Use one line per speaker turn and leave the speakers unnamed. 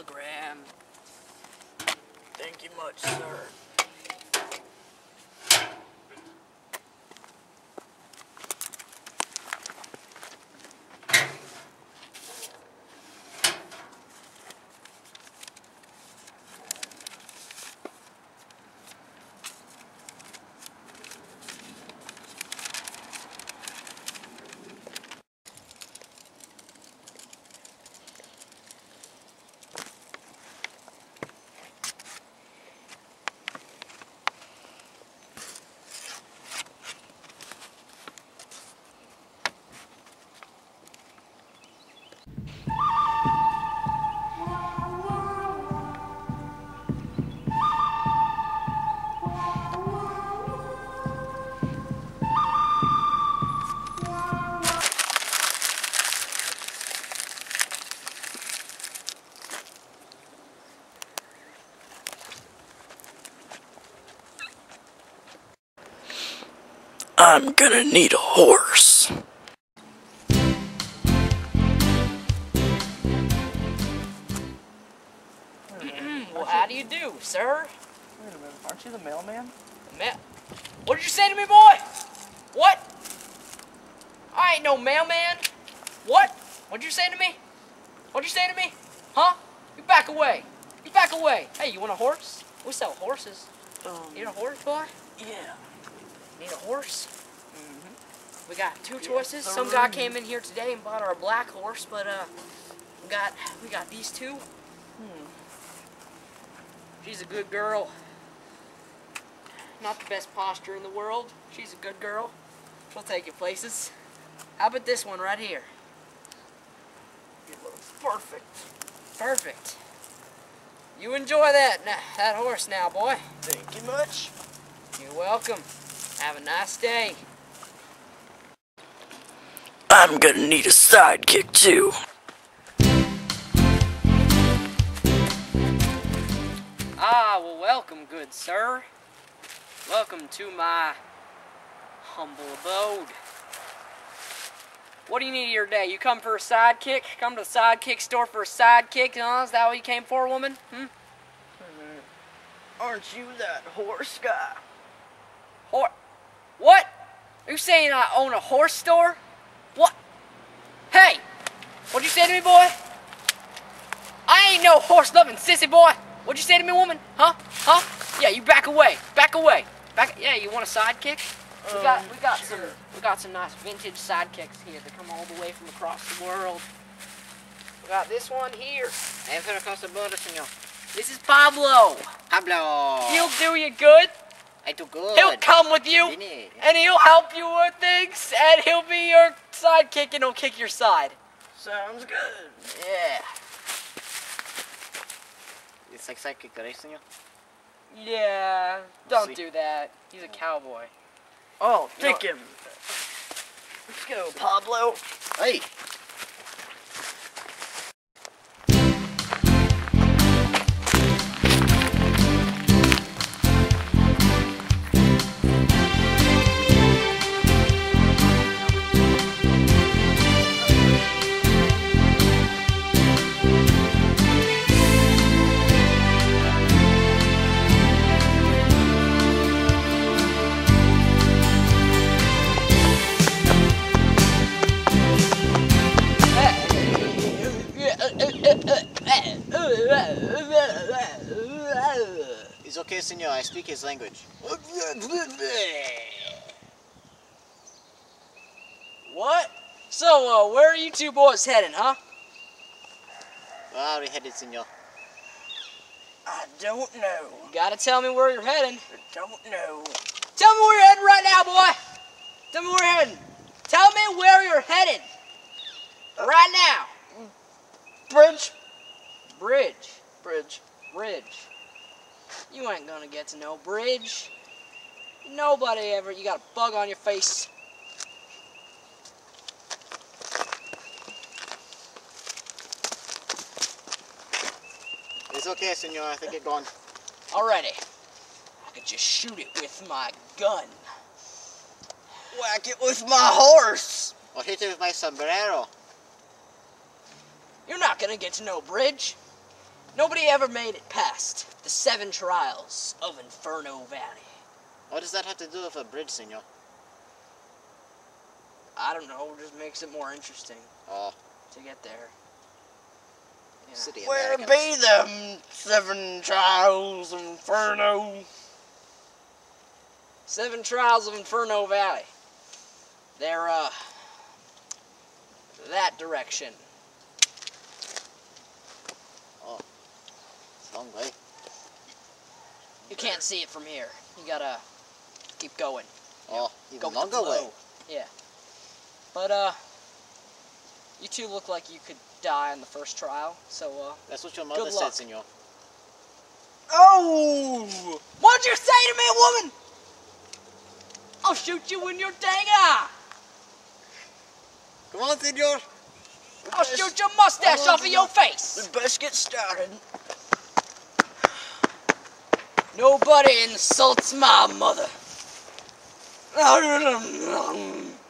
telegram. Thank you much, sir. I'm gonna need a horse.
Well, how do you do, sir?
Wait a minute, aren't you the mailman?
Ma- what did you say to me, boy? What? I ain't no mailman. What? What'd you say to me? What'd you say to me? Huh? You back away. You back away. Hey, you want a horse? We sell horses.
Um,
You need a horse, boy?
yeah.
Need a horse? We got two choices. Some guy came in here today and bought our black horse, but uh, we got we got these two.
Hmm.
She's a good girl. Not the best posture in the world. She's a good girl. She'll take you places. How about this one right here?
It looks perfect.
Perfect. You enjoy that that horse now, boy.
Thank you much.
You're welcome. Have a nice day.
I'm gonna need a sidekick too.
Ah, well, welcome, good sir. Welcome to my humble abode. What do you need here today? You come for a sidekick? Come to the sidekick store for a sidekick? Huh? Is that what you came for, woman? Hmm?
A minute. Aren't you that horse guy?
Hor- what? Are you saying I own a horse store? What? Hey! What'd you say to me, boy? I ain't no horse loving sissy boy. What'd you say to me, woman? Huh? Huh? Yeah, you back away. Back away. Back. Yeah, you want a sidekick? We oh, got, we got some, we got some nice vintage sidekicks here that come all the way from across the world. We got this one here. And across the border, senor. This is Pablo.
Pablo.
He'll do you good.
I do good.
He'll come with you.
Didn't he?
and he'll help you with things, and he'll be your sidekick, and he'll kick your side.
Sounds good.
Yeah.
It's like psychic, right, senor?
Yeah. Don't
see.
do that. He's a cowboy.
Oh,
You know-
take him. Let's go, Pablo.
Hey. Okay. I speak his language.
What? So, uh, where are you two boys heading, huh?
Ah, we headed, senor.
I don't know.
You gotta tell me where you're heading.
I don't know.
Tell me where you're heading right now, boy. Tell me where you're heading. Tell me where you're headed. Right now.
Bridge.
Bridge.
Bridge.
Bridge. You ain't gonna get to no Bridge. Nobody ever. You got a bug on your face.
It's okay, senor. I think you're gone.
Alrighty. I could just shoot it with my gun.
Whack it with my horse.
Or hit it with my sombrero.
You're not gonna get to no Bridge. Nobody ever made it past the seven trials of Inferno Valley.
What does that have to do with a bridge, senor?
I don't know, just makes it more interesting
Oh,
to get there. Yeah.
city
Where be them seven trials of inferno?
Seven Trials of Inferno Valley. They're, uh, that direction.
It's a long way.
You can't see it from here. You gotta keep going.
Oh, even
Go
longer way.
Yeah. But, uh, you two look like you could die on the first trial, so, uh,
That's what your mother said, senor.
Oh!
what'd you say to me, woman? I'll shoot you in your dang eye.
Come on, senor.
I'll shoot your mustache off of your face.
We best get started.
Nobody insults my mother.